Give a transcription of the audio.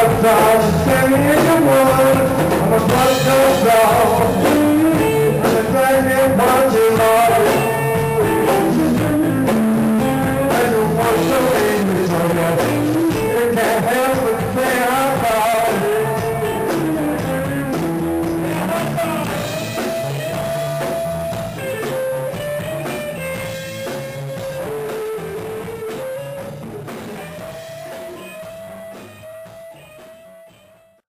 Cause I'm standing in the world. I'm a